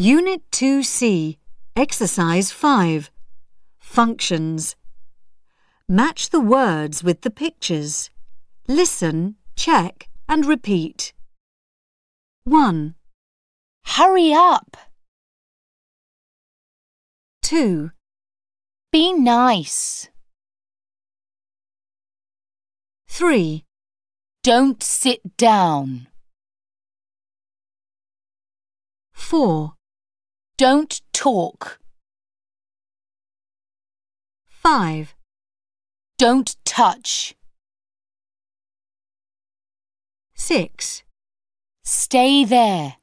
Unit 2C, Exercise 5. Functions. Match the words with the pictures. Listen, check, and repeat. 1, Hurry up. 2, Be nice. 3, Don't sit down. 4, Don't talk. 5, Don't touch. 6, Stay there.